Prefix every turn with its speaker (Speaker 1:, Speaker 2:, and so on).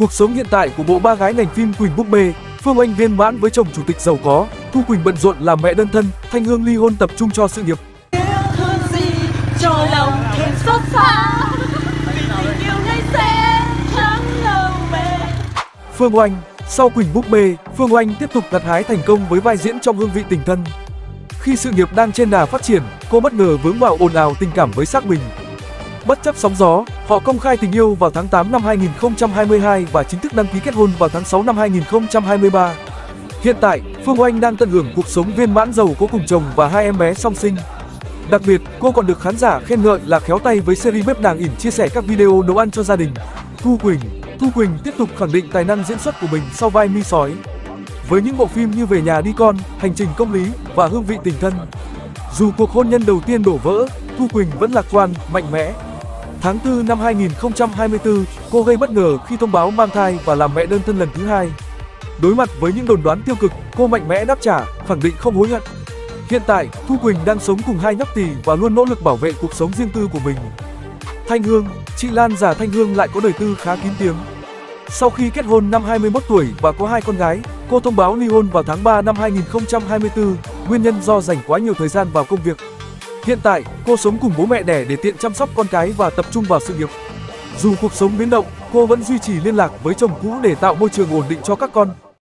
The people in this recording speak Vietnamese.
Speaker 1: Cuộc sống hiện tại của bộ ba gái ngành phim Quỳnh Búp Bê, Phương Oanh viên mãn với chồng chủ tịch giàu có, Thu Quỳnh bận rộn làm mẹ đơn thân, Thanh Hương ly hôn tập trung cho sự nghiệp.
Speaker 2: gì cho lòng thêm xót xa
Speaker 1: Phương Oanh, sau Quỳnh Búp Bê, Phương Oanh tiếp tục gặt hái thành công với vai diễn trong Hương vị tình thân. Khi sự nghiệp đang trên đà phát triển, cô bất ngờ vướng vào ồn ào tình cảm với Sắc Bình. Bất chấp sóng gió, họ công khai tình yêu vào tháng 8 năm 2022 và chính thức đăng ký kết hôn vào tháng 6 năm 2023. Hiện tại, Phương Oanh đang tận hưởng cuộc sống viên mãn giàu có cùng chồng và hai em bé song sinh. Đặc biệt, cô còn được khán giả khen ngợi là khéo tay với series bếp nàng ỉn chia sẻ các video nấu ăn cho gia đình. Thu Quỳnh Thu Quỳnh tiếp tục khẳng định tài năng diễn xuất của mình sau vai mi sói. Với những bộ phim như Về nhà đi con, Hành trình công lý và Hương vị tình thân. Dù cuộc hôn nhân đầu tiên đổ vỡ, Thu Quỳnh vẫn lạc quan, mạnh mẽ. Tháng 4 năm 2024, cô gây bất ngờ khi thông báo mang thai và làm mẹ đơn thân lần thứ hai. Đối mặt với những đồn đoán tiêu cực, cô mạnh mẽ đáp trả, khẳng định không hối hận. Hiện tại, Thu Quỳnh đang sống cùng hai nhóc tỳ và luôn nỗ lực bảo vệ cuộc sống riêng tư của mình. Thanh Hương, chị Lan giả Thanh Hương lại có đời tư khá kín tiếng. Sau khi kết hôn năm 21 tuổi và có hai con gái, cô thông báo ly hôn vào tháng 3 năm 2024, nguyên nhân do dành quá nhiều thời gian vào công việc. Hiện tại, cô sống cùng bố mẹ đẻ để tiện chăm sóc con cái và tập trung vào sự nghiệp. Dù cuộc sống biến động, cô vẫn duy trì liên lạc với chồng cũ để tạo môi trường ổn định cho các con.